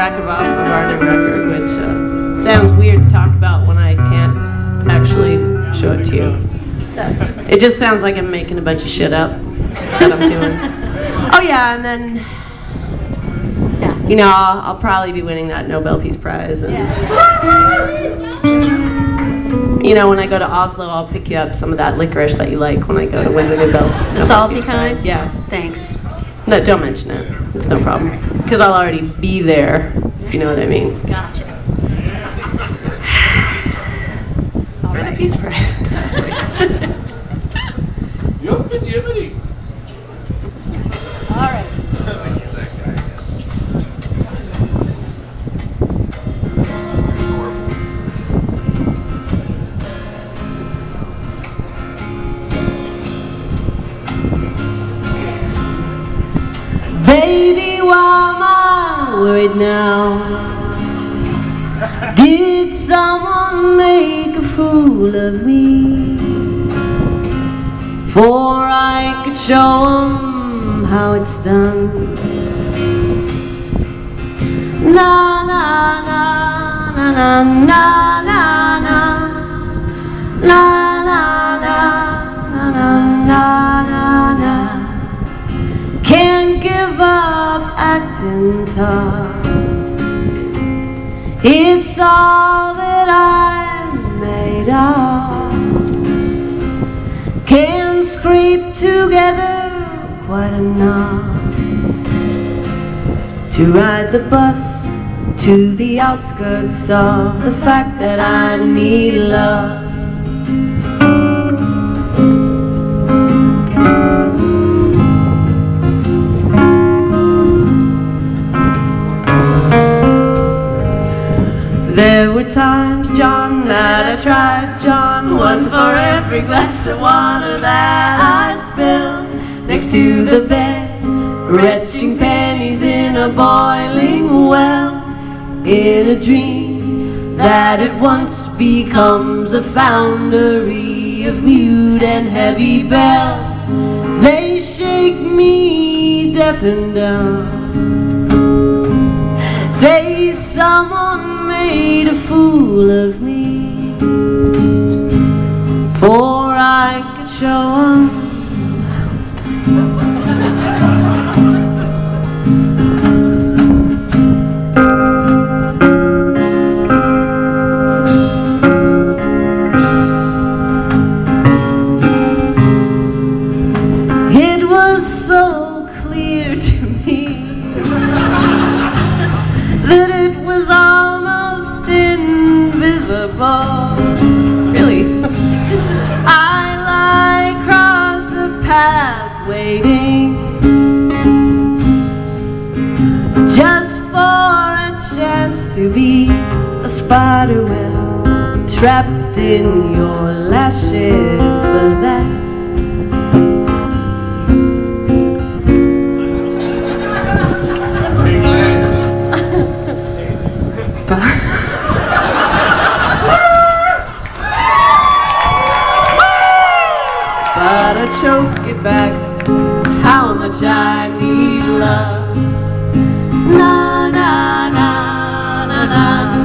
Rakibov of Arnhem record, which uh, sounds weird to talk about when I can't actually show it to you. It just sounds like I'm making a bunch of shit up that I'm doing. Oh yeah, and then yeah, you know I'll, I'll probably be winning that Nobel Peace Prize. And, You know, when I go to Oslo, I'll pick you up some of that licorice that you like when I go to win the Nobel. The Nobel salty Peace kind? Prize. Yeah. Thanks. No, don't mention it. It's no problem. Because I'll already be there, if you know what I mean. Gotcha. All right. Peace Prize. Yup, yippity. All Baby, why am I worried now? Did someone make a fool of me? For I could show 'em how it's done. Na na na na na na It's all that I'm made of. Can scrape together quite enough To ride the bus to the outskirts of the fact that I need love There were times, John, that I tried, John, one for every glass of water that I spilled next to the bed, retching pennies in a boiling well, in a dream that at once becomes a foundry of mute and heavy bells. They shake me deaf and dumb. Someone made a fool of me. For I could show 'em Really? I lie across the path waiting just for a chance to be a spider web trapped in your lashes for that back how much I need love. Na na na na na.